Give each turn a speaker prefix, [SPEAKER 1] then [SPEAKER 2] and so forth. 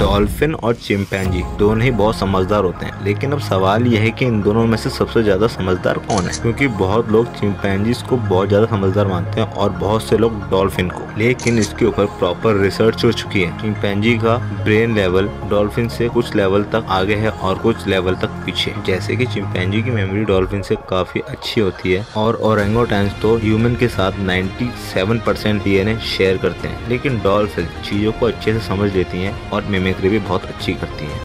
[SPEAKER 1] Dolphin और chimpanzee दोनों ही बहुत समझदार होते हैं। लेकिन अब सवाल यह है कि इन दोनों में से सबसे ज़्यादा समझदार कौन है? क्योंकि बहुत लोग चिंपैंजीज को बहुत ज़्यादा समझदार मानते हैं और बहुत से लोग डॉल्फिन को। लेकिन इसके ऊपर प्रॉपर रिसर्च हो चुकी है। चिंपैंजी का ब्रेन लेवल डॉल्फिन से कुछ लेवल तक आगे है और कुछ लेवल तक पीछे जैसे कि चिंपैंजी की मेमोरी डॉल्फिन से काफ़ी अच्छी होती है और ओरेंगोटैंस तो ह्यूमन के साथ 97 परसेंट शेयर करते हैं। लेकिन डॉल्फिन चीज़ों को अच्छे से समझ लेती है और मिमिक्री भी बहुत अच्छी करती हैं।